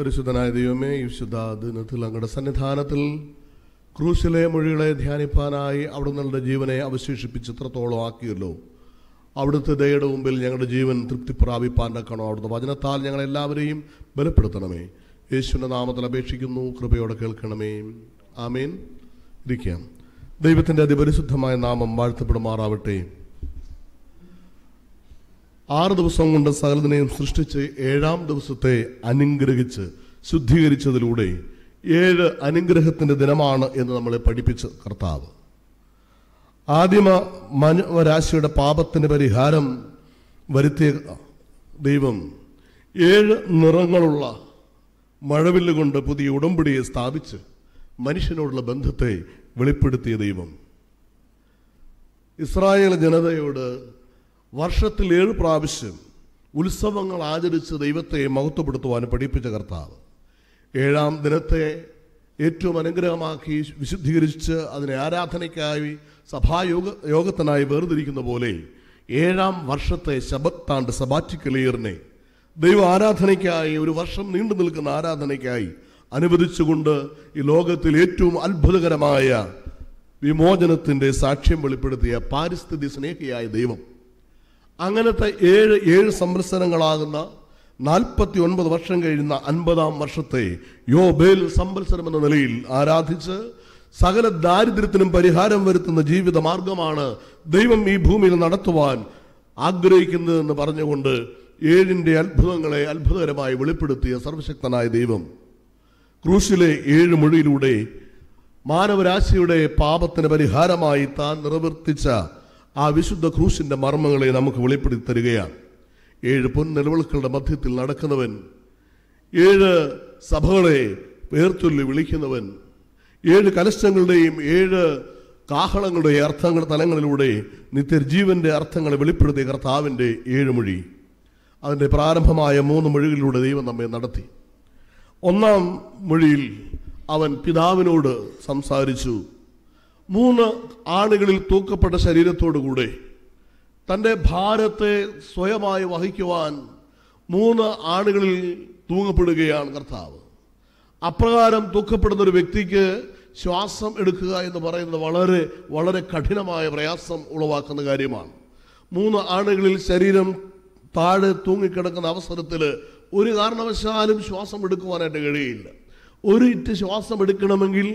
പരിശുദ്ധനായ ദൈവമേ ഈ വിശുദ്ധ ദിനത്തിൽ അങ്ങയുടെ സന്നിധാനത്തിൽ ക്രൂശിലെ മൊഴികളെ ധ്യാനിപ്പാനായി അവിടെ നിങ്ങളുടെ ജീവനെ അവശേഷിപ്പിച്ച് ഇത്രത്തോളം ആക്കിയല്ലോ. അവിടുത്തെ ദയയുടെ മുമ്പിൽ ഞങ്ങളുടെ ജീവൻ തൃപ്തി പ്രാപിപ്പാൻ കണോ അവിടുത്തെ വചനത്താൽ ഞങ്ങളെല്ലാവരെയും ബലപ്പെടുത്തണമേ. യേശുവിന്റെ നാമത്തിൽ അപേക്ഷിക്കുന്നു കൃപയോടെ കേൾക്കണമേ. ആമേൻ. ഇരിക്കാം. ദൈവത്തിന്റെ അതിപരിശുദ്ധമായ നാമം വാഴ്ത്തപ്പെടുമാറാവട്ടെ. ആറ് ദിവസം കൊണ്ട് സകലതിനെയും സൃഷ്ടിച്ച് ഏഴാം ദിവസത്തെ അനുഗ്രഹിച്ച് ശുദ്ധീകരിച്ചതിലൂടെ ഏഴ് അനുഗ്രഹത്തിന്റെ ദിനമാണ് എന്ന് നമ്മളെ പഠിപ്പിച്ച കർത്താവ്. ആദിമ മനുവരാശിയുടെ പാപത്തിന് പരിഹാരം വരുത്തിയ ദൈവം ഏഴ് നിറങ്ങളുള്ള മഴവില്ലുകൊണ്ട് പുതിയ ഉടമ്പടിയെ സ്ഥാപിച്ച് മനുഷ്യനോടുള്ള ബന്ധത്തെ വെളിപ്പെടുത്തിയ ദൈവം. ഇസ്രായേൽ ജനതയോട് വർഷത്തിൽ ഏഴ് പ്രാവശ്യം ഉത്സവങ്ങൾ ആചരിച്ച് ദൈവത്തെ മഹത്വപ്പെടുത്തുവാൻ പഠിപ്പിച്ച കർത്താവ്. ഏഴാം ദിനത്തെ ഏറ്റവും അനുഗ്രഹമാക്കി വിശുദ്ധീകരിച്ച് അതിനെ ആരാധനയ്ക്കായി സഭായോഗ യോഗത്തിനായി വേർതിരിക്കുന്ന പോലെ ഏഴാം വർഷത്തെ ശബത്താണ്ട് സബാറ്റിക്കലിയറിനെ ദൈവ ആരാധനയ്ക്കായി ഒരു വർഷം നീണ്ടു നിൽക്കുന്ന ആരാധനയ്ക്കായി അനുവദിച്ചുകൊണ്ട് ഈ ലോകത്തിൽ ഏറ്റവും അത്ഭുതകരമായ വിമോചനത്തിന്റെ സാക്ഷ്യം വെളിപ്പെടുത്തിയ പാരിസ്ഥിതി സ്നേഹിയായ ദൈവം അങ്ങനത്തെ ഏഴ് ഏഴ് സംവത്സരങ്ങളാകുന്ന നാൽപ്പത്തി ഒൻപത് വർഷം കഴിയുന്ന അൻപതാം വർഷത്തെ യോബേൽ സംവത്സരം എന്ന നിലയിൽ ആരാധിച്ച് സകല ദാരിദ്ര്യത്തിനും പരിഹാരം വരുത്തുന്ന ജീവിത മാർഗമാണ് ദൈവം ഈ ഭൂമിയിൽ നടത്തുവാൻ ആഗ്രഹിക്കുന്നതെന്ന് പറഞ്ഞുകൊണ്ട് ഏഴിന്റെ അത്ഭുതങ്ങളെ അത്ഭുതകരമായി വെളിപ്പെടുത്തിയ സർവശക്തനായ ദൈവം ക്രൂശിലെ ഏഴ് മൊഴിയിലൂടെ മാനവരാശിയുടെ പാപത്തിന് പരിഹാരമായി താൻ നിറവർത്തിച്ച ആ വിശുദ്ധ ക്രൂശിന്റെ മർമ്മങ്ങളെ നമുക്ക് വെളിപ്പെടുത്തി തരികയാണ് ഏഴ് പൊൻ നിലവിളക്കളുടെ മധ്യത്തിൽ നടക്കുന്നവൻ ഏഴ് സഭകളെ പേർത്തുല്ലി വിളിക്കുന്നവൻ ഏഴ് കലശങ്ങളുടെയും ഏഴ് കാഹളങ്ങളുടെയും അർത്ഥങ്ങൾ തലങ്ങളിലൂടെ നിത്യജീവന്റെ അർത്ഥങ്ങളെ വെളിപ്പെടുത്തിയ കർത്താവിന്റെ ഏഴ് മൊഴി അതിന്റെ പ്രാരംഭമായ മൂന്ന് മൊഴികളിലൂടെ ദൈവം നമ്മെ നടത്തി. ഒന്നാം മൊഴിയിൽ അവൻ പിതാവിനോട് സംസാരിച്ചു. മൂന്ന് ആളുകളിൽ തൂക്കപ്പെട്ട ശരീരത്തോടുകൂടെ തന്റെ ഭാരത്തെ സ്വയമായി വഹിക്കുവാൻ മൂന്ന് ആളുകളിൽ തൂങ്ങപ്പെടുകയാണ് കർത്താവ്. അപ്രകാരം തൂക്കപ്പെടുന്ന ഒരു വ്യക്തിക്ക് ശ്വാസം എടുക്കുക എന്ന് പറയുന്നത് വളരെ വളരെ കഠിനമായ പ്രയാസം ഉളവാക്കുന്ന കാര്യമാണ്. മൂന്ന് ആളുകളിൽ ശരീരം താഴെ തൂങ്ങിക്കിടക്കുന്ന അവസരത്തിൽ ഒരു കാരണവശാലും ശ്വാസം എടുക്കുവാനായിട്ട് കഴിയില്ല. ഒരു ഇറ്റ് ശ്വാസം എടുക്കണമെങ്കിൽ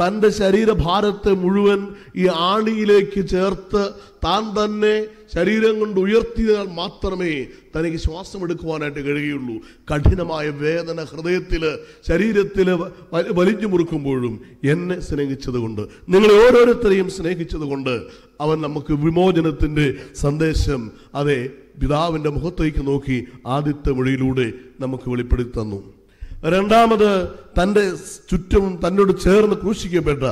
തന്റെ ശരീരഭാരത്തെ മുഴുവൻ ഈ ആണിയിലേക്ക് ചേർത്ത് താൻ തന്നെ ശരീരം കൊണ്ട് ഉയർത്തിയാൽ മാത്രമേ തനിക്ക് ശ്വാസം എടുക്കുവാനായിട്ട് കഴിയുള്ളൂ. കഠിനമായ വേദന ഹൃദയത്തിൽ ശരീരത്തിൽ വലിഞ്ഞു മുറുക്കുമ്പോഴും എന്നെ സ്നേഹിച്ചതുകൊണ്ട് നിങ്ങളെ ഓരോരുത്തരെയും സ്നേഹിച്ചതുകൊണ്ട് അവൻ നമുക്ക് വിമോചനത്തിന്റെ സന്ദേശം അതെ പിതാവിന്റെ മുഖത്തേക്ക് നോക്കി ആദ്യത്തെ മൊഴിയിലൂടെ നമുക്ക് വെളിപ്പെടുത്തി തന്നു. രണ്ടാമത് തന്റെ ചുറ്റും തന്നോട് ചേർന്ന് ക്രൂശിക്കപ്പെട്ട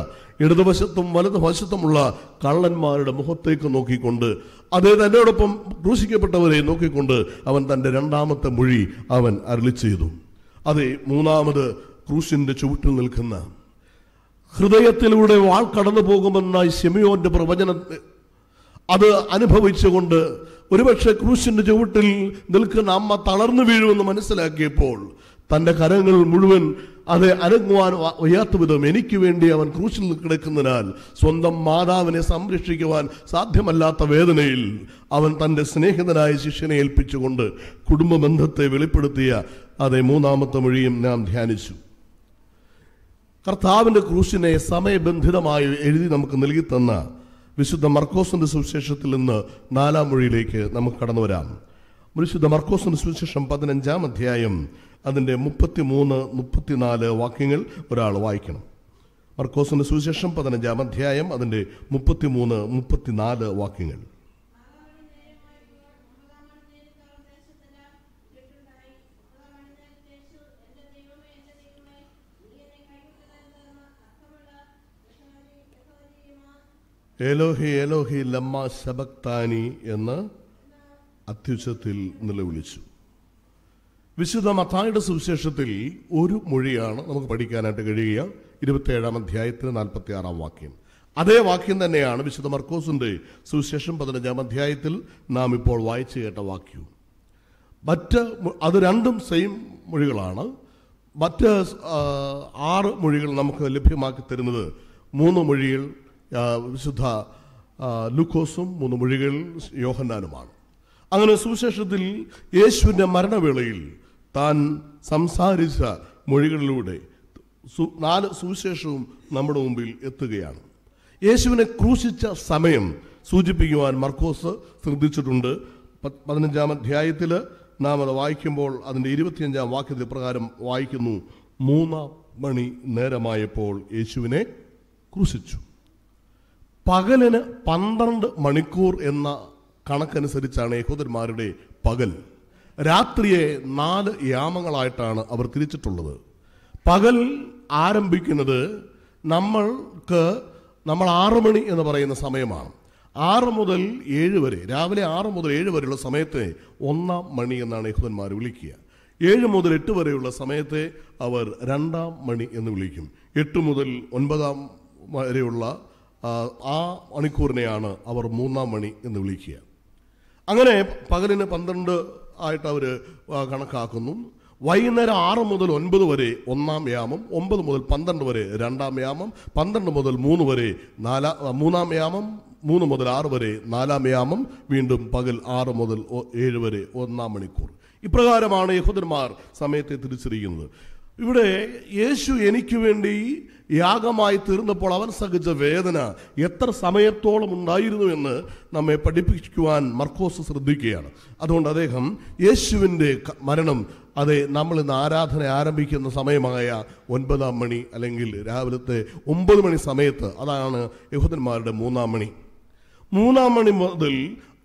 ഇടതുവശത്തും വലതുവശത്തുമുള്ള കള്ളന്മാരുടെ മുഖത്തേക്ക് നോക്കിക്കൊണ്ട് അതേ തന്നോടൊപ്പം ക്രൂശിക്കപ്പെട്ടവരെ നോക്കിക്കൊണ്ട് അവൻ തന്റെ രണ്ടാമത്തെ മൊഴി അവൻ അരളി ചെയ്തു. അതെ മൂന്നാമത് ക്രൂശിന്റെ ചുവട്ടിൽ നിൽക്കുന്ന ഹൃദയത്തിലൂടെ വാൾ കടന്നു പോകുമെന്ന ഷെമിയോന്റെ പ്രവചന അത് അനുഭവിച്ചുകൊണ്ട് ഒരുപക്ഷെ ക്രൂശിന്റെ ചുവട്ടിൽ നിൽക്കുന്ന അമ്മ തളർന്നു വീഴുമെന്ന് മനസ്സിലാക്കിയപ്പോൾ തന്റെ കരങ്ങൾ മുഴുവൻ അത് അനങ്ങുവാൻ വയ്യാത്ത വിധം എനിക്ക് വേണ്ടി അവൻ ക്രൂശിൽ കിടക്കുന്നതിനാൽ സ്വന്തം മാതാവിനെ സംരക്ഷിക്കുവാൻ സാധ്യമല്ലാത്ത വേദനയിൽ അവൻ തന്റെ സ്നേഹിതനായ ശിഷ്യനെ ഏൽപ്പിച്ചുകൊണ്ട് കുടുംബ ബന്ധത്തെ വെളിപ്പെടുത്തിയ അതേ മൂന്നാമത്തെ മൊഴിയും നാം ധ്യാനിച്ചു. കർത്താവിന്റെ ക്രൂശിനെ സമയബന്ധിതമായി എഴുതി നമുക്ക് നൽകി തന്ന വിശുദ്ധ മർക്കോസിന്റെ സുവിശേഷത്തിൽ നിന്ന് നാലാം മൊഴിയിലേക്ക് നമുക്ക് കടന്നു വരാം വിശുദ്ധ മർക്കോസിന്റെ സുവിശേഷം പതിനഞ്ചാം അധ്യായം അതിന്റെ മുപ്പത്തി മൂന്ന് മുപ്പത്തിനാല് വാക്യങ്ങൾ ഒരാൾ വായിക്കണം. മർക്കോസിന്റെ സുവിശേഷം പതിനഞ്ചാം അധ്യായം അതിന്റെ മുപ്പത്തി മൂന്ന് മുപ്പത്തിനാല് വാക്യങ്ങൾ. ഏലോഹി ഏലോഹി ലമ്മ ശബക്താനി എന്ന് അത്യുച്ചത്തിൽ നിലവിളിച്ചു. വിശുദ്ധ മത്തായുടെ സുവിശേഷത്തിൽ ഒരു മൊഴിയാണ് നമുക്ക് പഠിക്കാനായിട്ട് കഴിയുക. ഇരുപത്തിയേഴാം അധ്യായത്തിന് നാൽപ്പത്തി ആറാം വാക്യം. അതേ വാക്യം തന്നെയാണ് വിശുദ്ധ മർക്കോസിന്റെ സുവിശേഷം പതിനഞ്ചാം അധ്യായത്തിൽ നാം ഇപ്പോൾ വായിച്ചു കേട്ട വാക്യവും. മറ്റ് അത് രണ്ടും സെയിം മൊഴികളാണ്. മറ്റ് ആറ് മൊഴികൾ നമുക്ക് ലഭ്യമാക്കി തരുന്നത് മൂന്ന് മൊഴികൾ വിശുദ്ധ ലുക്കോസും മൂന്ന് മൊഴികൾ യോഹന്നാനുമാണ്. അങ്ങനെ സുവിശേഷത്തിൽ യേശുവിന്റെ മരണവേളയിൽ താൻ സംസാരിച്ച മൊഴികളിലൂടെ നാല് സുവിശേഷവും നമ്മുടെ മുമ്പിൽ എത്തുകയാണ്. യേശുവിനെ ക്രൂശിച്ച സമയം സൂചിപ്പിക്കുവാൻ മർക്കോസ് ശ്രദ്ധിച്ചിട്ടുണ്ട്. പതിനഞ്ചാം അധ്യായത്തിൽ നാം അത് വായിക്കുമ്പോൾ അതിന്റെ ഇരുപത്തിയഞ്ചാം വാക്യത്തിൽ പ്രകാരം വായിക്കുന്നു. മൂന്നാം മണി നേരമായപ്പോൾ യേശുവിനെ ക്രൂശിച്ചു. പകലിന് പന്ത്രണ്ട് മണിക്കൂർ എന്ന കണക്കനുസരിച്ചാണ് യഹൂദന്മാരുടെ പകൽ. രാത്രിയെ നാല് യാമങ്ങളായിട്ടാണ് അവർ തിരിച്ചിട്ടുള്ളത്. പകൽ ആരംഭിക്കുന്നത് നമ്മൾക്ക് നമ്മൾ ആറ് മണി എന്ന് പറയുന്ന സമയമാണ്. ആറ് മുതൽ ഏഴ് വരെ രാവിലെ ആറ് മുതൽ ഏഴ് വരെയുള്ള സമയത്തെ ഒന്നാം മണി എന്നാണ് യഹൂദന്മാർ വിളിക്കുക. ഏഴ് മുതൽ എട്ട് വരെയുള്ള സമയത്തെ അവർ രണ്ടാം മണി എന്ന് വിളിക്കും. എട്ട് മുതൽ ഒൻപതാം വരെയുള്ള ആ, മണിക്കൂറിനെയാണ് അവർ മൂന്നാം മണി എന്ന് വിളിക്കുക. അങ്ങനെ പകലിന് പന്ത്രണ്ട് ആയിട്ട് അവർ കണക്കാക്കുന്നു. വൈകുന്നേരം ആറ് മുതൽ ഒൻപത് വരെ ഒന്നാം യാമം ഒമ്പത് മുതൽ പന്ത്രണ്ട് വരെ രണ്ടാം യാമം പന്ത്രണ്ട് മുതൽ മൂന്ന് വരെ നാലാ മൂന്നാം യാമം മൂന്ന് മുതൽ ആറ് വരെ നാലാം യാമം വീണ്ടും പകൽ ആറ് മുതൽ ഏഴ് വരെ ഒന്നാം മണിക്കൂർ. ഇപ്രകാരമാണ് യഹൂദന്മാർ സമയത്തെ തിരിച്ചറിയുന്നത്. ഇവിടെ യേശു എനിക്ക് വേണ്ടി യാഗമായി തീർന്നപ്പോൾ അവൻ സഹിച്ച വേദന എത്ര സമയത്തോളം ഉണ്ടായിരുന്നു എന്ന് നമ്മെ പഠിപ്പിക്കുവാൻ മർക്കോസ് ശ്രദ്ധിക്കുകയാണ്. അതുകൊണ്ട് അദ്ദേഹം യേശുവിന്റെ മരണം അതെ നമ്മൾ ഇന്ന് ആരാധന ആരംഭിക്കുന്ന സമയമായ ഒൻപതാം മണി അല്ലെങ്കിൽ രാവിലത്തെ ഒമ്പത് മണി സമയത്ത് അതാണ് യഹൂദന്മാരുടെ മൂന്നാം മണി. മൂന്നാം മണി മുതൽ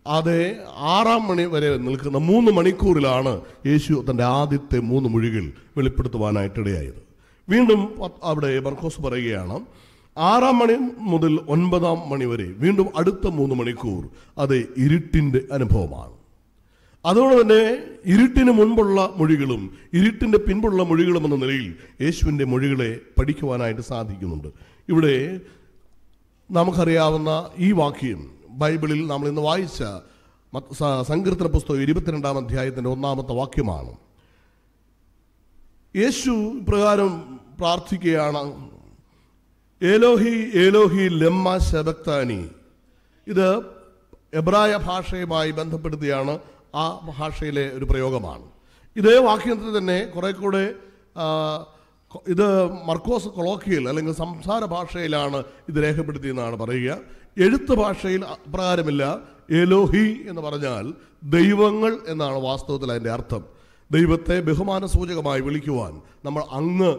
അത് ആറാം മണി വരെ നിൽക്കുന്ന മൂന്ന് മണിക്കൂറിലാണ് യേശു തന്റെ ആദ്യത്തെ മൂന്ന് മൊഴികൾ വെളിപ്പെടുത്തുവാനായിട്ടിടയായത്. വീണ്ടും അവിടെ ബർക്കോസ് പറയുകയാണ് ആറാം മണി മുതൽ ഒൻപതാം മണി വരെ വീണ്ടും അടുത്ത മൂന്ന് മണിക്കൂർ അത് ഇരുട്ടിന്റെ അനുഭവമാണ്. അതുകൊണ്ട് തന്നെ ഇരുട്ടിന് മുൻപുള്ള മൊഴികളും ഇരുട്ടിന്റെ പിൻപുള്ള മൊഴികളും എന്ന നിലയിൽ യേശുവിന്റെ മൊഴികളെ പഠിക്കുവാനായിട്ട് സാധിക്കുന്നുണ്ട്. ഇവിടെ നമുക്കറിയാവുന്ന ഈ വാക്യം ബൈബിളിൽ നമ്മൾ ഇന്ന് വായിച്ച സങ്കീർത്തന പുസ്തകം ഇരുപത്തിരണ്ടാം അധ്യായത്തിന്റെ ഒന്നാമത്തെ വാക്യമാണ്. യേശു പ്രകാരം പ്രാർത്ഥിക്കുകയാണ്. ഏലോഹി ഏലോഹി ലെമ്മ ശബക്താനി. ഇത് എബ്രായ ഭാഷയുമായി ബന്ധപ്പെടുത്തിയാണ് ആ ഭാഷയിലെ ഒരു പ്രയോഗമാണ്. ഇതേ വാക്യത്തിൽ തന്നെ കുറെ കൂടെ ഇത് മർക്കോസ് കൊളോക്കിയൽ അല്ലെങ്കിൽ സംസാര ഭാഷയിലാണ് ഇത് രേഖപ്പെടുത്തിയെന്നാണ് പറയുക. എഴുത്ത് ഭാഷയിൽ അപ്രകാരമില്ല. എലോഹി എന്ന് പറഞ്ഞാൽ ദൈവങ്ങൾ എന്നാണ് വാസ്തവത്തിൽ അതിന്റെ അർത്ഥം. ദൈവത്തെ ബഹുമാന സൂചകമായി വിളിക്കുവാൻ നമ്മൾ അങ്ങ്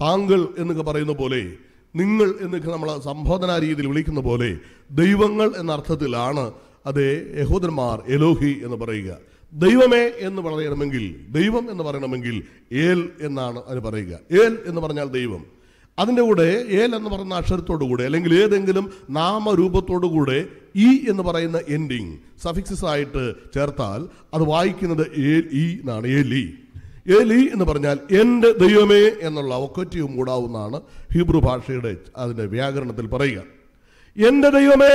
താങ്കൾ എന്നൊക്കെ പറയുന്ന പോലെ നിങ്ങൾ എന്നൊക്കെ നമ്മൾ സംബോധനാ രീതിയിൽ വിളിക്കുന്ന പോലെ ദൈവങ്ങൾ എന്ന അർത്ഥത്തിലാണ് അതേ യഹൂദന്മാർ എലോഹി എന്ന് പറയുക. ദൈവമേ എന്ന് പറയണമെങ്കിൽ ദൈവം എന്ന് പറയണമെങ്കിൽ ഏൽ എന്നാണ് അത് പറയുക. ഏൽ എന്ന് പറഞ്ഞാൽ ദൈവം. അതിന്റെ കൂടെ ഏൽ എന്ന് പറയുന്ന അക്ഷരത്തോടു കൂടെ അല്ലെങ്കിൽ ഏതെങ്കിലും നാമരൂപത്തോടു കൂടെ ഇ എന്ന് പറയുന്ന എൻഡിങ് സഫിക്സസ് ആയിട്ട് ചേർത്താൽ അത് വായിക്കുന്നത് ഏ ഇ എന്നാണ് ഏലി. ഏലി എന്ന് പറഞ്ഞാൽ എന്റെ ദൈവമേ എന്നുള്ള ഒക്കറ്റിയും കൂടാവുന്നതാണ് ഹീബ്രു ഭാഷയുടെ അതിന്റെ വ്യാകരണത്തിൽ പറയുക. എന്റെ ദൈവമേ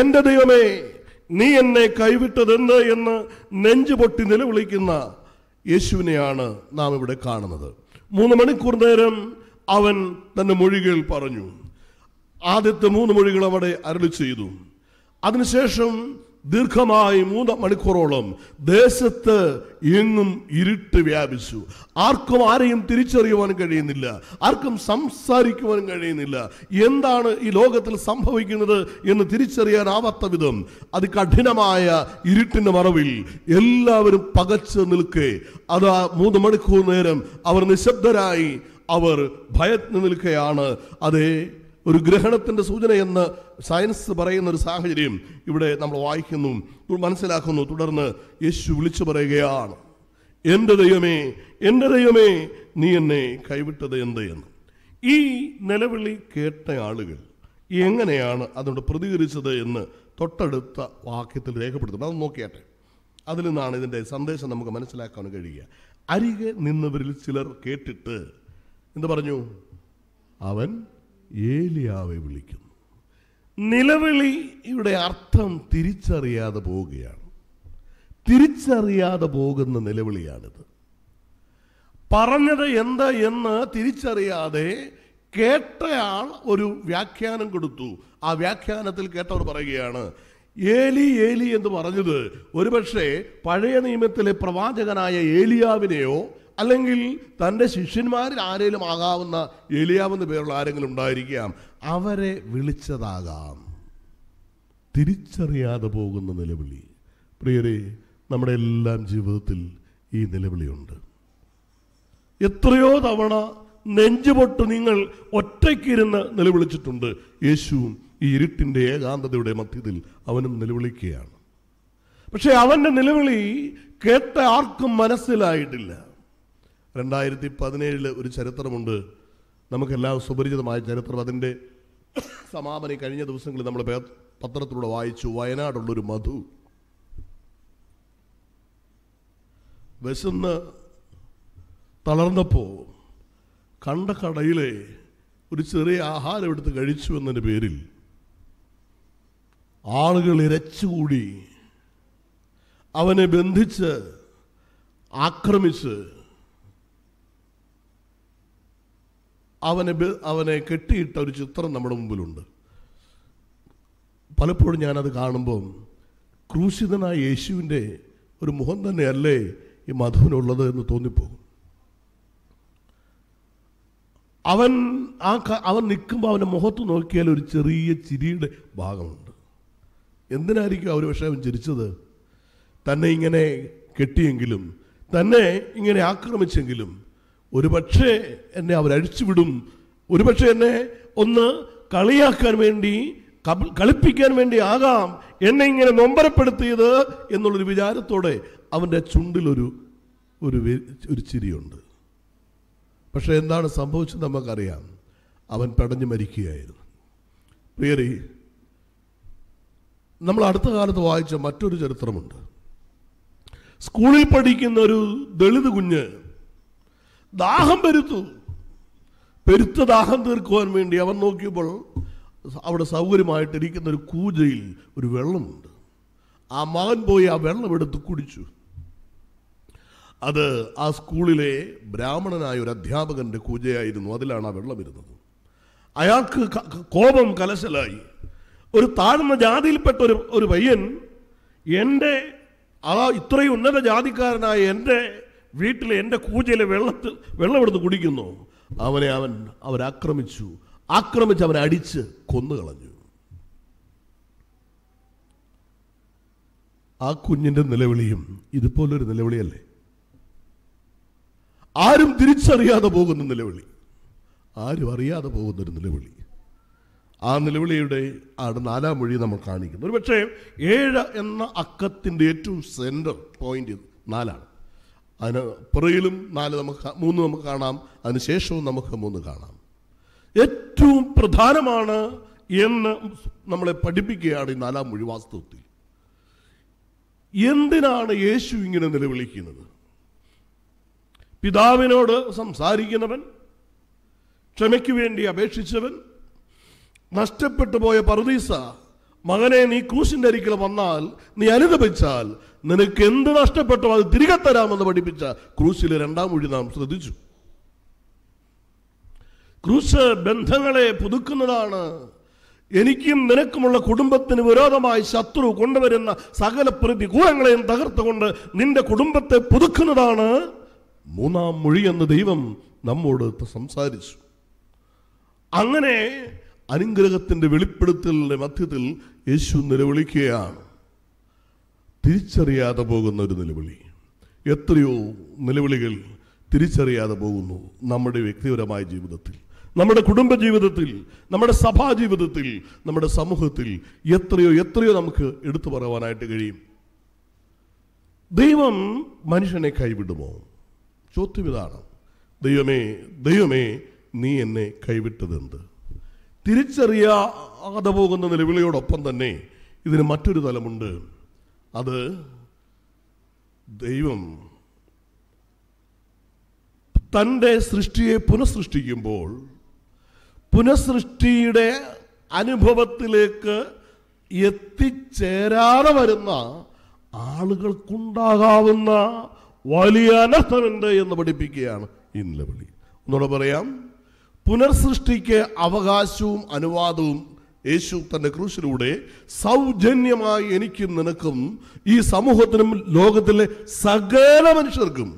എന്റെ ദൈവമേ നീ എന്നെ കൈവിട്ടതെന്ത് എന്ന് നെഞ്ചു പൊട്ടി നിലവിളിക്കുന്ന യേശുവിനെയാണ് നാം ഇവിടെ കാണുന്നത്. മൂന്ന് മണിക്കൂർ നേരം അവൻ തന്റെ മൊഴികൾ പറഞ്ഞു. ആദ്യത്തെ മൂന്ന് മൊഴികൾ അവിടെ അരളി ചെയ്തു. അതിനുശേഷം ദീർഘമായി മൂന്ന് മണിക്കൂറോളം ദേശത്ത് എങ്ങും ഇരുട്ട് വ്യാപിച്ചു. ആർക്കും ആരെയും തിരിച്ചറിയുവാനും കഴിയുന്നില്ല. ആർക്കും സംസാരിക്കുവാനും കഴിയുന്നില്ല. എന്താണ് ഈ ലോകത്തിൽ സംഭവിക്കുന്നത് എന്ന് തിരിച്ചറിയാനാവാത്ത വിധം അതികഠിനമായ ഇരുട്ടിന്റെ മറവിൽ എല്ലാവരും പകച്ചു നിൽക്കേ. അത് മൂന്ന് മണിക്കൂർ നേരം അവർ നിശബ്ദരായി. അവർ ഭയന്ന് നിൽക്കുകയാണ് അതേ ഒരു ഗ്രഹണത്തിന്റെ എന്ന് സയൻസ് പറയുന്ന ഒരു സാഹചര്യം ഇവിടെ നമ്മൾ വായിക്കുന്നു മനസ്സിലാക്കുന്നു. തുടർന്ന് യേശു വിളിച്ചു പറയുകയാണ് എന്റെ ദൈവമേ എന്റെ ദൈവമേ നീ എന്നെ കൈവിട്ടത് എന്ത് എന്ന്? ഈ നിലവിളി കേട്ട ആളുകൾ എങ്ങനെയാണ് അതുകൊണ്ട് പ്രതികരിച്ചത് എന്ന് തൊട്ടടുത്ത വാക്യത്തിൽ രേഖപ്പെടുത്തുന്നത് അത് നോക്കിയാട്ടെ. അതിൽ നിന്നാണ് ഇതിന്റെ സന്ദേശം നമുക്ക് മനസ്സിലാക്കാൻ കഴിയുക. അരികെ നിന്നവരിൽ ചിലർ കേട്ടിട്ട് എന്ത് പറഞ്ഞു? അവൻ ഏലിയാവെ വിളിക്കുന്നു. നിലവിളി ഇവിടെ അർത്ഥം തിരിച്ചറിയാതെ പോവുകയാണ്. തിരിച്ചറിയാതെ പോകുന്ന നിലവിളിയാണിത്. പറഞ്ഞത് എന്ത് എന്ന് തിരിച്ചറിയാതെ കേട്ടയാൾ ഒരു വ്യാഖ്യാനം കൊടുത്തു. ആ വ്യാഖ്യാനത്തിൽ കേട്ടവർ പറയുകയാണ് ഏലി ഏലി എന്ന് പറഞ്ഞത് ഒരുപക്ഷെ പഴയ നിയമത്തിലെ പ്രവാചകനായ ഏലിയാവിനെയോ അല്ലെങ്കിൽ തന്റെ ശിഷ്യന്മാരിൽ ആരെങ്കിലും ആകാവുന്ന എലിയാവുന്ന പേരുള്ള ആരെങ്കിലും ഉണ്ടായിരിക്കാം. അവരെ വിളിച്ചതാകാം. തിരിച്ചറിയാതെ പോകുന്ന നിലവിളി. പ്രിയരെ നമ്മുടെ എല്ലാം ജീവിതത്തിൽ ഈ നിലവിളിയുണ്ട്. എത്രയോ തവണ നെഞ്ചുപൊട്ട് നിങ്ങൾ ഒറ്റയ്ക്കിരുന്ന് നിലവിളിച്ചിട്ടുണ്ട്. യേശുവും ഈ ഇരുട്ടിന്റെ ഏകാന്തതയുടെ മധ്യത്തിൽ അവനും നിലവിളിക്കുകയാണ്. പക്ഷേ അവന്റെ നിലവിളി കേട്ട ആർക്കും മനസ്സിലായിട്ടില്ല. രണ്ടായിരത്തി പതിനേഴിൽ ഒരു ചരിത്രമുണ്ട്. നമുക്കെല്ലാം സുപരിചിതമായ ചരിത്രം. അതിന്റെ സമാപനം കഴിഞ്ഞ ദിവസങ്ങളിൽ നമ്മൾ പത്രത്തിലൂടെ വായിച്ചു. വയനാടുള്ളൊരു മധു. വിശന്ന് തളർന്നപ്പോൾ കണ്ട കടയിലെ ഒരു ചെറിയ ആഹാരം എടുത്ത് കഴിച്ചു എന്നതിന്റെ പേരിൽ ആളുകൾ ഇരച്ചുകൂടി അവനെ ബന്ധിച്ച് ആക്രമിച്ച് അവനെ അവനെ കെട്ടിയിട്ട ഒരു ചിത്രം നമ്മുടെ മുമ്പിലുണ്ട്. പലപ്പോഴും ഞാനത് കാണുമ്പോൾ ക്രൂശിതനായ യേശുവിന്റെ ഒരു മുഖം തന്നെയല്ലേ ഈ മധുവിനുള്ളത് എന്ന് തോന്നിപ്പോകും. അവൻ ആ അവൻ നിൽക്കുമ്പോൾ അവന്റെ മുഖത്ത് നോക്കിയാൽ ഒരു ചെറിയ ചിരിയുടെ ഭാഗമുണ്ട്. എന്തിനായിരിക്കും അവർ പക്ഷേ അവൻ ചിരിച്ചത്? തന്നെ ഇങ്ങനെ കെട്ടിയെങ്കിലും തന്നെ ഇങ്ങനെ ആക്രമിച്ചെങ്കിലും ഒരുപക്ഷെ എന്നെ അവരഴിച്ചുവിടും ഒരുപക്ഷെ എന്നെ ഒന്ന് കളിയാക്കാൻ വേണ്ടി കളിപ്പിക്കാൻ വേണ്ടി ആകാം. എന്നെ ഇങ്ങനെ നൊമ്പരപ്പെടുത്തിയത് എന്നുള്ളൊരു വിചാരത്തോടെ അവന്റെ ചുണ്ടിലൊരു ഒരു ഒരു ചിരിയുണ്ട്. പക്ഷെ എന്താണ് സംഭവിച്ചത് നമുക്കറിയാം. അവൻ പടഞ്ഞു മരിക്കുകയായിരുന്നു. പ്രിയറി നമ്മൾ അടുത്ത കാലത്ത് വായിച്ച മറ്റൊരു ചരിത്രമുണ്ട്. സ്കൂളിൽ പഠിക്കുന്ന ഒരു ദളിത് കുഞ്ഞ് ദാഹം പെരുത്തു പെരുത്ത ദാഹം തീർക്കുവാൻ വേണ്ടി അവൻ നോക്കിയപ്പോൾ അവിടെ സൗകര്യമായിട്ടിരിക്കുന്ന ഒരു കൂജയിൽ ഒരു വെള്ളമുണ്ട്. ആ മകൻ പോയി ആ വെള്ളം എടുത്ത് കുടിച്ചു. അത് ആ സ്കൂളിലെ ബ്രാഹ്മണനായ ഒരു അധ്യാപകന്റെ കൂജയായിരുന്നു. അതിലാണ് ആ വെള്ളം ഇരുന്നത് അയാൾക്ക് കോപം കലശലായി. ഒരു താഴ്ന്ന ജാതിയിൽപ്പെട്ട ഒരു ഒരു പയ്യൻ എന്റെ ആ ഇത്രയും ഉന്നത ജാതിക്കാരനായ എന്റെ വീട്ടിലെ എന്റെ കൂജയിലെ വെള്ളത്തിൽ വെള്ളം എടുത്ത് കുടിക്കുന്നു. അവനെ അവൻ അവരാക്രമിച്ചു ആക്രമിച്ച്. അവനെ അടിച്ച് കൊന്നുകളഞ്ഞു. ആ കുഞ്ഞിന്റെ നിലവിളിയും ഇതുപോലൊരു നിലവിളിയല്ലേ? ആരും തിരിച്ചറിയാതെ പോകുന്ന നിലവിളി. ആരും അറിയാതെ പോകുന്നൊരു നിലവിളി. ആ നിലവിളിയുടെ ആണ് നാലാം മൊഴി നമ്മൾ കാണിക്കുന്നു. ഒരു പക്ഷേ ഏഴ് എന്ന അക്കത്തിന്റെ ഏറ്റവും സെന്റർ പോയിന്റ് നാലാണ്. അതിന് പുറയിലും നാല് നമുക്ക് മൂന്ന് നമുക്ക് കാണാം അതിന് ശേഷവും നമുക്ക് മൂന്ന് കാണാം. ഏറ്റവും പ്രധാനമാണ് എന്ന് നമ്മളെ പഠിപ്പിക്കുകയാണ് ഈ നാലാം മൊഴി വാസ്തവത്തിൽ എന്തിനാണ് യേശു ഇങ്ങനെ നിലവിളിക്കുന്നത്? പിതാവിനോട് സംസാരിക്കുന്നവൻ ക്ഷമയ്ക്ക് വേണ്ടി അപേക്ഷിച്ചവൻ നഷ്ടപ്പെട്ടു പോയ പറുദീസ മകനെ നീ ക്രൂശിന്റെ അരിക്കൽ വന്നാൽ നീ അനുദപിച്ചാൽ നിനക്ക് എന്ത് നഷ്ടപ്പെട്ടോ അത് തിരികെ തരാമെന്ന് പഠിപ്പിച്ച ക്രൂശിൽ രണ്ടാം മൊഴി നാം ശ്രദ്ധിച്ചു. ക്രൂശ് ബന്ധങ്ങളെ പുതുക്കുന്നതാണ്. എനിക്കും നിനക്കുമുള്ള കുടുംബത്തിന് വിരോധമായി ശത്രു കൊണ്ടുവരുന്ന സകല പ്രതികൂലങ്ങളെയും തകർത്തുകൊണ്ട് നിന്റെ കുടുംബത്തെ പുതുക്കുന്നതാണ് മൂന്നാം മൊഴി എന്ന് ദൈവം നമ്മോട് സംസാരിച്ചു. അങ്ങനെ അനുഗ്രഹത്തിന്റെ വെളിപ്പെടുത്തലിന്റെ മധ്യത്തിൽ യേശു നിലവിളിക്കുകയാണ്. തിരിച്ചറിയാതെ പോകുന്ന ഒരു നിലവിളി. എത്രയോ നിലവിളികൾ തിരിച്ചറിയാതെ പോകുന്നു നമ്മുടെ വ്യക്തിപരമായ ജീവിതത്തിൽ നമ്മുടെ കുടുംബ ജീവിതത്തിൽ നമ്മുടെ സഭാ ജീവിതത്തിൽ നമ്മുടെ സമൂഹത്തിൽ എത്രയോ എത്രയോ നമുക്ക് എടുത്തു പറയുവാനായിട്ട് കഴിയും. ദൈവം മനുഷ്യനെ കൈവിടുമോ? ചോദ്യം ഇതാണ്. ദൈവമേ ദൈവമേ നീ എന്നെ കൈവിട്ടതെന്ത്? തിരിച്ചറിയാതെ പോകുന്ന നിലവിളിയോടൊപ്പം തന്നെ ഇതിന് മറ്റൊരു തലമുണ്ട്. അത് ദൈവം തന്റെ സൃഷ്ടിയെ പുനഃസൃഷ്ടിക്കുമ്പോൾ പുനഃസൃഷ്ടിയുടെ അനുഭവത്തിലേക്ക് എത്തിച്ചേരാതെ വരുന്ന ആളുകൾക്കുണ്ടാകാവുന്ന വലിയ അനർത്ഥമുണ്ട് എന്ന് പഠിപ്പിക്കുകയാണ് ഇന്നലെ വിളി ഒന്നുകൂടെ പറയാം. പുനർസൃഷ്ടിക്ക് അവകാശവും അനുവാദവും യേശു തന്റെ ക്രൂശിലൂടെ സൗജന്യമായി എനിക്കും നിനക്കും ഈ സമൂഹത്തിനും ലോകത്തിലെ സകല മനുഷ്യർക്കും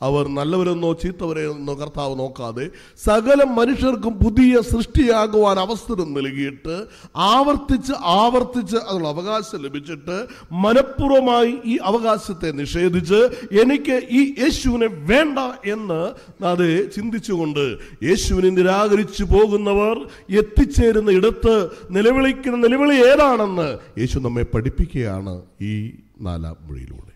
അവർ നല്ലവരെന്നോ ചീത്തവരെന്നോ കർത്താവ് നോക്കാതെ സകല മനുഷ്യർക്കും പുതിയ സൃഷ്ടിയാകുവാൻ അവസരം നൽകിയിട്ട് ആവർത്തിച്ച് ആവർത്തിച്ച് അതിനുള്ള അവകാശം ലഭിച്ചിട്ട് മനഃപൂർവമായി ഈ അവകാശത്തെ നിഷേധിച്ച് എനിക്ക് ഈ യേശുവിനെ വേണ്ട എന്ന് അത് ചിന്തിച്ചുകൊണ്ട് യേശുവിനെ നിരാകരിച്ചു പോകുന്നവർ എത്തിച്ചേരുന്ന ഇടത്ത് നിലവിളിക്കുന്ന നിലവിളി ഏതാണെന്ന് യേശു നമ്മെ പഠിപ്പിക്കുകയാണ് ഈ നാലാം മൊഴിയിലൂടെ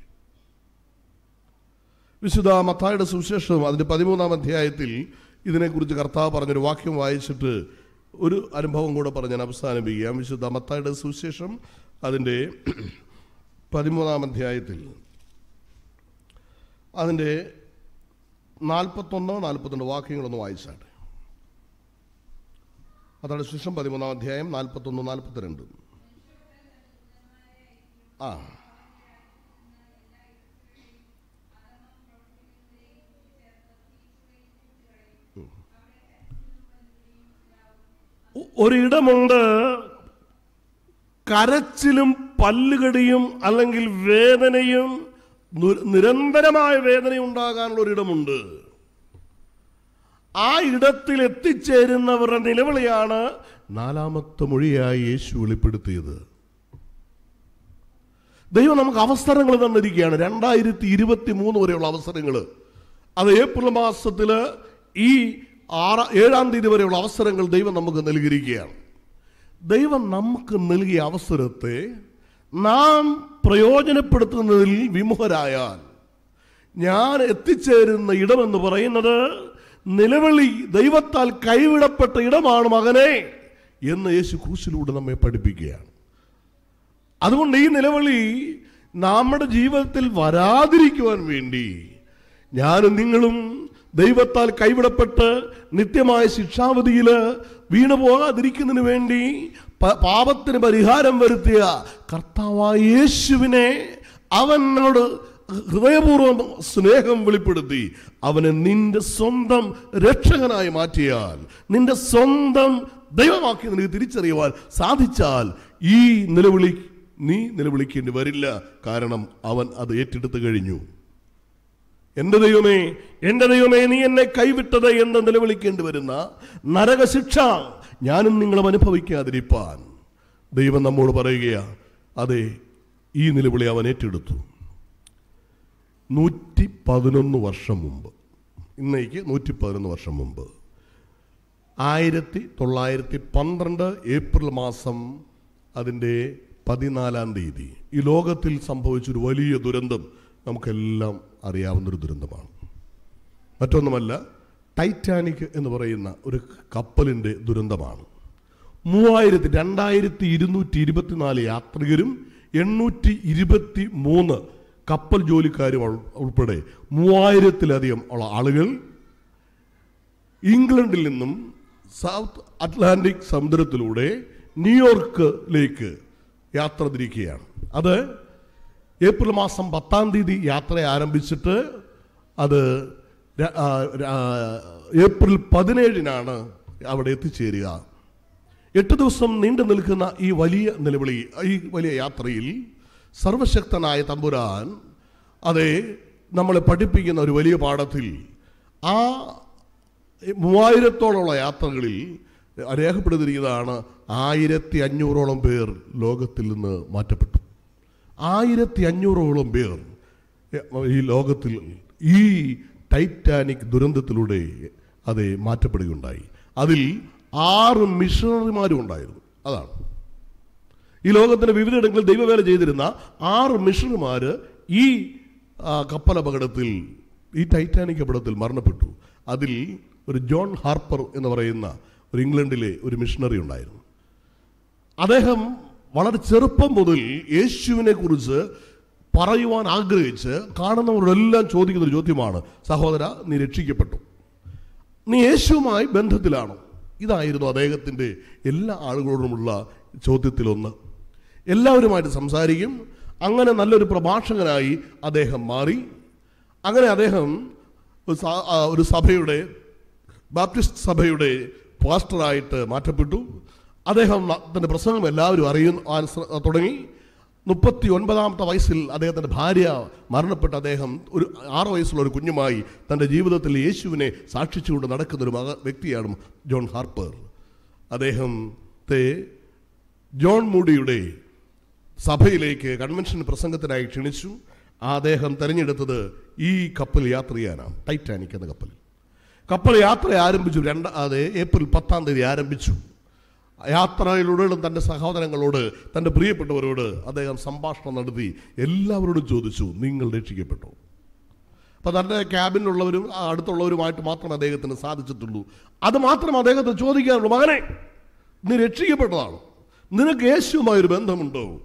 വിശുദ്ധ മത്തായുടെ സുവിശേഷം അതിന്റെ പതിമൂന്നാം അധ്യായത്തിൽ ഇതിനെക്കുറിച്ച് കർത്താവ് പറഞ്ഞൊരു വാക്യം വായിച്ചിട്ട് ഒരു അനുഭവം കൂടെ പറഞ്ഞ് ഞാൻ അവസാനിപ്പിക്കാം വിശുദ്ധ മത്തായുടെ സുവിശേഷം അതിന്റെ പതിമൂന്നാം അധ്യായത്തിൽ. അതിന്റെ നാൽപ്പത്തൊന്ന് നാൽപ്പത്തിരണ്ട് വാക്യങ്ങളൊന്ന് വായിച്ചാട്ടെ. അതാണ് ശേഷം പതിമൂന്നാം അധ്യായം നാൽപ്പത്തൊന്ന് നാൽപ്പത്തിരണ്ട്. ആ. ഒരിടമുണ്ട്. കരച്ചിലും പല്ലുകടിയും അല്ലെങ്കിൽ വേദനയും നിരന്തരമായ വേദന ഉണ്ടാകാനുള്ള ഒരിടമുണ്ട്. ആ ഇടത്തിൽ എത്തിച്ചേരുന്നവരുടെ നിലവിളിയാണ് നാലാമത്തെ മൊഴിയായി യേശു വെളിപ്പെടുത്തിയത്. ദൈവം നമുക്ക് അവസരങ്ങൾ തന്നിരിക്കുകയാണ്. രണ്ടായിരത്തി ഇരുപത്തി മൂന്ന് വരെയുള്ള അവസരങ്ങൾ അത് ഏപ്രിൽ മാസത്തിൽ ഈ ആറ് ഏഴാം തീയതി വരെയുള്ള അവസരങ്ങൾ ദൈവം നമുക്ക് നൽകിയിരിക്കുകയാണ്. ദൈവം നമുക്ക് നൽകിയ അവസരത്തെ നാം പ്രയോജനപ്പെടുത്തുന്നതിൽ വിമുഖരായാൽ ഞാൻ എത്തിച്ചേരുന്ന ഇടമെന്ന് പറയുന്നത് നിലവിളി ദൈവത്താൽ കൈവിടപ്പെട്ട ഇടമാണ് മകനെ എന്ന് യേശു ക്രൂശിലൂടെ നമ്മെ പഠിപ്പിക്കുകയാണ്. അതുകൊണ്ട് ഈ നിലവിളി നമ്മുടെ ജീവിതത്തിൽ വരാതിരിക്കുവാൻ വേണ്ടി ഞാനും നിങ്ങളും ദൈവത്താൽ കൈവിടപ്പെട്ട് നിത്യമായ ശിക്ഷാവധിയിൽ വീണു പോകാതിരിക്കുന്നതിന് വേണ്ടി പാപത്തിന് പരിഹാരം വരുത്തിയ കർത്താവായ യേശുവിനെ അവനോട് ഹൃദയപൂർവം സ്നേഹം വെളിപ്പെടുത്തി. അവനെ നിന്റെ സ്വന്തം രക്ഷകനായി മാറ്റിയാൽ നിന്റെ സ്വന്തം ദൈവമാക്കി നിനക്ക് തിരിച്ചറിയുവാൻ സാധിച്ചാൽ ഈ നിലവിളി നീ നിലവിളിക്കേണ്ടി വരില്ല. കാരണം അവൻ അത് ഏറ്റെടുത്തു കഴിഞ്ഞു. എന്റെ ദൈവമേ എന്റെ ദൈവമേ നീ എന്നെ കൈവിട്ടത് എന്ന് നിലവിളിക്കേണ്ടി വരുന്ന നരകശിക്ഷ ഞാനും നിങ്ങളും അനുഭവിക്കാതിരിപ്പാൻ ദൈവം നമ്മോട് പറയുകയാ അതെ ഈ നിലവിളി അവൻ ഏറ്റെടുത്തു. നൂറ്റി പതിനൊന്ന് വർഷം മുമ്പ് ഇന്നേക്ക് നൂറ്റി പതിനൊന്ന് വർഷം മുമ്പ് ആയിരത്തി തൊള്ളായിരത്തി പന്ത്രണ്ട് ഏപ്രിൽ മാസം അതിന്റെ പതിനാലാം തീയതി ഈ ലോകത്തിൽ സംഭവിച്ചൊരു വലിയ ദുരന്തം നമുക്കെല്ലാം അറിയാവുന്നൊരു ദുരന്തമാണ്. മറ്റൊന്നുമല്ല ടൈറ്റാനിക് എന്ന് പറയുന്ന ഒരു കപ്പലിന്റെ ദുരന്തമാണ്. മൂവായിരത്തി രണ്ടായിരത്തി ഇരുന്നൂറ്റി ഇരുപത്തിനാല് യാത്രികരും എണ്ണൂറ്റി ഇരുപത്തി മൂന്ന് കപ്പൽ ജോലിക്കാരും ഉൾ- ഉൾപ്പെടെ മൂവായിരത്തിലധികം ഉള്ള ആളുകൾ ഇംഗ്ലണ്ടിൽ നിന്നും സൗത്ത് അറ്റ്ലാന്റിക് സമുദ്രത്തിലൂടെ ന്യൂയോർക്കിലേക്ക് യാത്ര തിരിക്കുകയാണ്. അത് ഏപ്രിൽ മാസം പത്താം തീയതി യാത്ര ആരംഭിച്ചിട്ട് അത് ഏപ്രിൽ പതിനേഴിനാണ് അവിടെ എത്തിച്ചേരുക. എട്ട് ദിവസം നീണ്ടു നിൽക്കുന്ന ഈ വലിയ നിലവിളി ഈ വലിയ യാത്രയിൽ സർവശക്തനായ തമ്പുരാൻ അതെ നമ്മളെ പഠിപ്പിക്കുന്ന ഒരു വലിയ പാഠത്തിൽ ആ മൂവായിരത്തോളമുള്ള യാത്രകളിൽ രേഖപ്പെടുത്തിയിരിക്കുന്നതാണ് ആയിരത്തി അഞ്ഞൂറോളം പേർ ലോകത്തിൽ നിന്ന് മാറ്റപ്പെട്ടു. ആയിരത്തി അഞ്ഞൂറോളം പേർ ഈ ലോകത്തിൽ ഈ ടൈറ്റാനിക് ദുരന്തത്തിലൂടെ അത് മാറ്റപ്പെടുകയുണ്ടായി. അതിൽ ആറ് മിഷണറിമാരും ഉണ്ടായിരുന്നു. അതാണ്. ഈ ലോകത്തിന്റെ വിവിധയിടങ്ങളിൽ ദൈവവേല ചെയ്തിരുന്ന ആറ് മിഷണറിമാർ ഈ കപ്പലപകടത്തിൽ ഈ ടൈറ്റാനിക് അപകടത്തിൽ മരണപ്പെട്ടു. അതിൽ ഒരു ജോൺ ഹാർപ്പർ എന്ന് പറയുന്ന ഒരു ഇംഗ്ലണ്ടിലെ ഒരു മിഷണറി ഉണ്ടായിരുന്നു. അദ്ദേഹം വളരെ ചെറുപ്പം മുതൽ യേശുവിനെ കുറിച്ച് പറയുവാൻ ആഗ്രഹിച്ച് കാണുന്നവരോടെല്ലാം ചോദിക്കുന്ന ഒരു ചോദ്യമാണ് സഹോദര നീ രക്ഷിക്കപ്പെട്ടു. നീ യേശുവുമായി ബന്ധത്തിലാണോ? ഇതായിരുന്നു അദ്ദേഹത്തിന്റെ എല്ലാ ആളുകളോടുമുള്ള ചോദ്യത്തിലൊന്ന്. എല്ലാവരുമായിട്ട് സംസാരിക്കും. അങ്ങനെ നല്ലൊരു പ്രഭാഷകനായി അദ്ദേഹം മാറി. അങ്ങനെ അദ്ദേഹം ഒരു സഭയുടെ ബാപ്റ്റിസ്റ്റ് സഭയുടെ പാസ്റ്ററായിട്ട് മാറ്റപ്പെട്ടു. അദ്ദേഹം തന്റെ പ്രസംഗം എല്ലാവരും അറിയുന്ന തുടങ്ങി. മുപ്പത്തി ഒൻപതാമത്തെ വയസ്സിൽ അദ്ദേഹത്തിന്റെ ഭാര്യ മരണപ്പെട്ട അദ്ദേഹം ഒരു ആറ് വയസ്സുള്ള ഒരു കുഞ്ഞുമായി തന്റെ ജീവിതത്തിൽ യേശുവിനെ സാക്ഷിച്ചുകൊണ്ട് നടക്കുന്ന ഒരു മക വ്യക്തിയാണ് ജോൺ ഹാർപ്പർ. അദ്ദേഹത്തെ ജോൺ മൂഡിയുടെ സഭയിലേക്ക് കൺവെൻഷൻ പ്രസംഗത്തിനായി ക്ഷണിച്ചു. അദ്ദേഹം തിരഞ്ഞെടുത്തത് ഈ കപ്പൽ യാത്ര ചെയ്യാനാണ് ടൈറ്റാനിക് എന്ന കപ്പൽ. കപ്പൽ യാത്ര ആരംഭിച്ചു രണ്ട് അത് ഏപ്രിൽ പത്താം തീയതി ആരംഭിച്ചു. യാത്രയിലൂടെ തന്റെ സഹോദരങ്ങളോട് തന്റെ പ്രിയപ്പെട്ടവരോട് അദ്ദേഹം സംഭാഷണം നടത്തി എല്ലാവരോടും ചോദിച്ചു നിങ്ങൾ രക്ഷിക്കപ്പെട്ടു. അപ്പോൾ തന്റെ ക്യാബിനുള്ളവരും അടുത്തുള്ളവരുമായിട്ട് മാത്രമേ അദ്ദേഹത്തിന് സാധിച്ചിട്ടുള്ളൂ. അത് മാത്രം അദ്ദേഹത്തെ ചോദിക്കാറുള്ളൂ മകനെ നീ രക്ഷിക്കപ്പെട്ടതാണ്. നിനക്ക് യേശുവുമായൊരു ബന്ധമുണ്ടോ?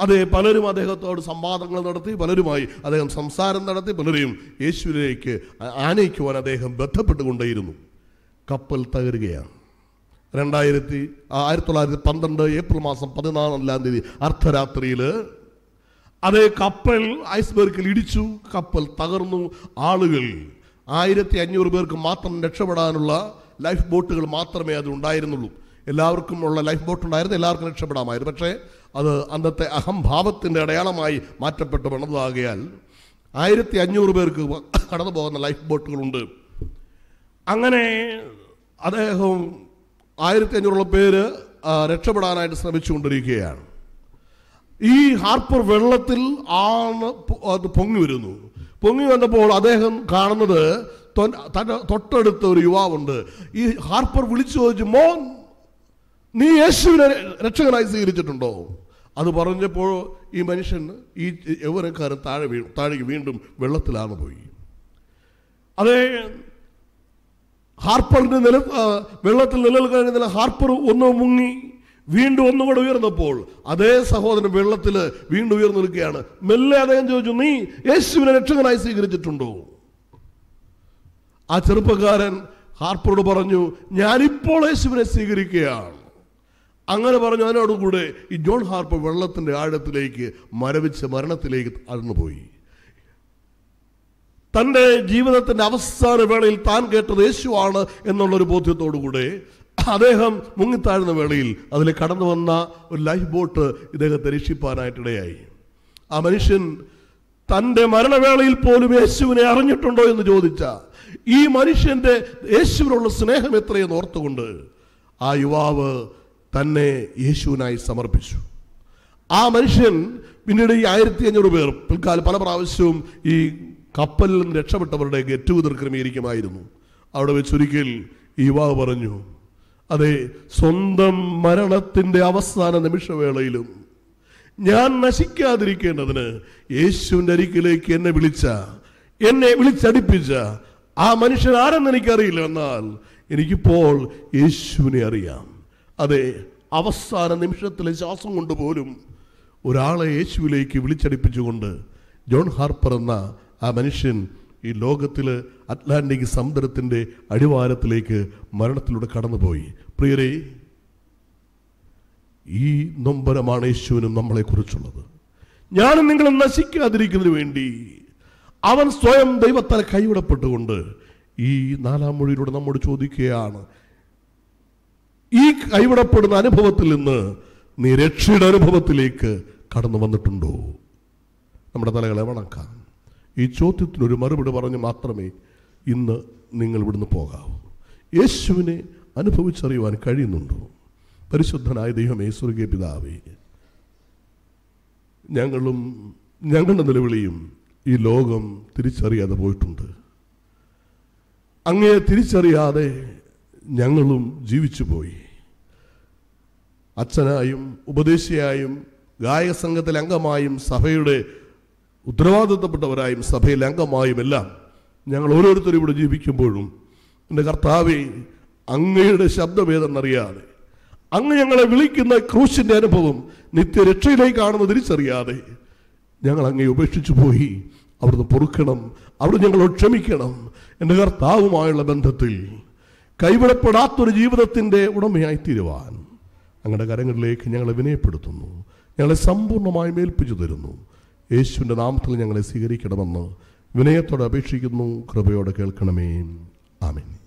അതെ പലരും അദ്ദേഹത്തോട് സംവാദങ്ങൾ നടത്തി പലരുമായി അദ്ദേഹം സംസാരം നടത്തി പലരെയും യേശുവിലേക്ക് ആനയിക്കുവാൻ അദ്ദേഹം ബന്ധപ്പെട്ടുകൊണ്ടേയിരുന്നു. കപ്പൽ തകരുകയാണ്. രണ്ടായിരത്തി ആയിരത്തി തൊള്ളായിരത്തി പന്ത്രണ്ട് ഏപ്രിൽ മാസം പതിനാലാം തീയതി അർദ്ധരാത്രിയിൽ അതേ കപ്പൽ ഐസ്ബർഗിൽ ഇടിച്ചു കപ്പൽ തകർന്നു. ആളുകൾ ആയിരത്തി അഞ്ഞൂറ് പേർക്ക് മാത്രം രക്ഷപ്പെടാനുള്ള ലൈഫ് ബോട്ടുകൾ മാത്രമേ അത് ഉണ്ടായിരുന്നുള്ളൂ എല്ലാവർക്കും ഉള്ള ലൈഫ് ബോട്ട് ഉണ്ടായിരുന്നു എല്ലാവർക്കും രക്ഷപ്പെടാമായിരുന്നു. പക്ഷേ അത് അന്നത്തെ അഹംഭാവത്തിന്റെ അടയാളമായി മാറ്റപ്പെട്ടു പണിതാകിയാൽ ആയിരത്തി അഞ്ഞൂറ് പേർക്ക് കടന്നു പോകുന്ന ലൈഫ് ബോട്ടുകളുണ്ട്. അങ്ങനെ അദ്ദേഹം ആയിരത്തി അഞ്ഞൂറോളം പേര് രക്ഷപ്പെടാനായിട്ട് ശ്രമിച്ചുകൊണ്ടിരിക്കുകയാണ്. ഈ ഹാർപ്പർ വെള്ളത്തിൽ ആണ് അത് പൊങ്ങി വരുന്നു. പൊങ്ങി വന്നപ്പോൾ അദ്ദേഹം കാണുന്നത് തൊൻ- തന്റെ തൊട്ടടുത്ത ഒരു യുവാവുണ്ട്. ഈ ഹാർപ്പർ വിളിച്ചു ചോദിച്ചു മോൻ നീ യേശുവിനെ രക്ഷകനായി സ്വീകരിച്ചിട്ടുണ്ടോ? അത് പറഞ്ഞപ്പോൾ ഈ മനുഷ്യൻ ഈ യൗവനക്കാരൻ താഴെ വീ താഴേക്ക് വീണ്ടും വെള്ളത്തിലാണ് പോയി അതേ ഹാർപ്പറിന്റെ നില വെള്ളത്തിൽ നിലനിൽക്കുന്ന ഹാർപ്പർ ഒന്ന് മുങ്ങി വീണ്ടും ഒന്നുകൂടെ ഉയർന്നപ്പോൾ അതേ സഹോദരൻ വെള്ളത്തിൽ വീണ്ടും ഉയർന്നു നിൽക്കുകയാണ് മെല്ലെ അദ്ദേഹം ചോദിച്ചു നീ യേശുവിനെ രക്ഷകനായി സ്വീകരിച്ചിട്ടുണ്ടോ? ആ ചെറുപ്പക്കാരൻ ഹാർപ്പറോട് പറഞ്ഞു ഞാനിപ്പോൾ യേശുവിനെ സ്വീകരിക്കുകയാണ്. അങ്ങനെ പറഞ്ഞു അതിനോടുകൂടെ ഈ ജോൺ ഹാർപ്പർ വെള്ളത്തിന്റെ ആഴത്തിലേക്ക് മരവിച്ച് മരണത്തിലേക്ക് അടന്നുപോയി തന്റെ ജീവിതത്തിന്റെ അവസാന വേളയിൽ താൻ കേട്ടത് യേശുവാണ് എന്നുള്ളൊരു ബോധ്യത്തോടുകൂടെ അദ്ദേഹം മുങ്ങിത്താഴ്ന്ന വേളയിൽ അതിൽ കടന്നു വന്ന ഒരു ലൈഫ് ബോട്ട് ഇദ്ദേഹത്തെ രക്ഷിപ്പാനായിട്ടിടയായി. ആ മനുഷ്യൻ തന്റെ മരണവേളയിൽ പോലും യേശുവിനെ അറിഞ്ഞിട്ടുണ്ടോ എന്ന് ചോദിച്ച ഈ മനുഷ്യന്റെ യേശുവിനുള്ള സ്നേഹം എത്രയെന്ന് ഓർത്തുകൊണ്ട് ആ യുവാവ് തന്നെ യേശുവിനായി സമർപ്പിച്ചു. ആ മനുഷ്യൻ പിന്നീട് ഈ ആയിരത്തി അഞ്ഞൂറ് പേർ പിൽക്കാലം പല പ്രാവശ്യവും ഈ കപ്പലിൽ നിന്ന് രക്ഷപ്പെട്ടവരുടെ ഗെറ്റ് ടുഗദർ ക്രമീകരിക്കുമായിരുന്നു. അവിടെ വെച്ചൊരിക്കൽ യുവാവ് പറഞ്ഞു അതെ സ്വന്തം മരണത്തിന്റെ അവസാന നിമിഷവേളയിലും ഞാൻ നശിക്കാതിരിക്കേണ്ടതിന് യേശുവിന്റെ അരികിലേക്ക് എന്നെ വിളിച്ച എന്നെ വിളിച്ചടിപ്പിച്ച ആ മനുഷ്യൻ ആരെന്ന് എനിക്കറിയില്ല എന്നാൽ എനിക്കിപ്പോൾ യേശുവിനെ അറിയാം. അതെ അവസാന നിമിഷത്തിലെ ശ്വാസം കൊണ്ട് പോലും ഒരാളെ യേശുവിലേക്ക് വിളിച്ചടിപ്പിച്ചുകൊണ്ട് ജോൺ ഹാർപ്പർ എന്ന ആ മനുഷ്യൻ ഈ ലോകത്തിൽ അറ്റ്ലാന്റിക് സമുദ്രത്തിന്റെ അടിവാരത്തിലേക്ക് മരണത്തിലൂടെ കടന്നുപോയി. പ്രിയരെ ഈ നൊമ്പരമാണ് യേശുവിനും നമ്മളെക്കുറിച്ചുള്ളത്. ഞാനും നിങ്ങളും നശിക്കാതിരിക്കുന്നതിന് വേണ്ടി അവൻ സ്വയം ദൈവത്താൽ കൈവിടപ്പെട്ടുകൊണ്ട് ഈ നാലാം മൊഴിയിലൂടെ നമ്മോട് ചോദിക്കുകയാണ് ഈ കൈവിടപ്പെടുന്ന അനുഭവത്തിൽ നിന്ന് നീ രക്ഷയുടെ അനുഭവത്തിലേക്ക് കടന്നു വന്നിട്ടുണ്ടോ? നമ്മുടെ തലകളെ വണക്കാം. ഈ ചോദ്യത്തിനൊരു മറുപടി പറഞ്ഞ് മാത്രമേ ഇന്ന് നിങ്ങൾ ഇവിടുന്ന് പോകാവൂ. യേശുവിനെ അനുഭവിച്ചറിയുവാൻ കഴിയുന്നുണ്ടോ? പരിശുദ്ധനായ ദൈവമേ സ്വർഗീയ പിതാവേ ഞങ്ങളും ഞങ്ങളുടെ നിലവിളിയും ഈ ലോകം തിരിച്ചറിയാതെ പോയിട്ടുണ്ട്. അങ്ങയെ തിരിച്ചറിയാതെ ഞങ്ങളും ജീവിച്ചു പോയി. അച്ഛനായും ഉപദേശിയായും ഗായക സംഘത്തിലെ അംഗമായും സഭയുടെ ഉത്തരവാദിത്തപ്പെട്ടവരായും സഭയിലെ അംഗമായും എല്ലാം ഞങ്ങൾ ഓരോരുത്തരും ഇവിടെ ജീവിക്കുമ്പോഴും എന്റെ കർത്താവെ അങ്ങയുടെ ശബ്ദമേതെന്നറിയാതെ അങ്ങ് ഞങ്ങളെ വിളിക്കുന്ന ക്രൂശിന്റെ അനുഭവം നിത്യരക്ഷയിലേക്കാണെന്ന് തിരിച്ചറിയാതെ ഞങ്ങൾ അങ്ങേ ഉപേക്ഷിച്ചു പോയി. അവിടുന്ന് പൊറുക്കണം അവിടുന്ന് ഞങ്ങളോട് ക്ഷമിക്കണം. എന്റെ കർത്താവുമായുള്ള ബന്ധത്തിൽ കൈവിടപ്പെടാത്തൊരു ജീവിതത്തിന്റെ ഉടമയായി തീരുവാൻ അങ്ങയുടെ കരങ്ങളിലേക്ക് ഞങ്ങളെ വിനയപ്പെടുത്തുന്നു. ഞങ്ങളെ സമ്പൂർണമായി ഏൽപ്പിച്ചു തരുന്നു. യേശുവിന്റെ നാമത്തിൽ ഞങ്ങളെ സ്വീകരിക്കണമെന്ന് വിനയത്തോടെ അപേക്ഷിക്കുന്നു. കൃപയോടെ കേൾക്കണമേ. ആമേൻ.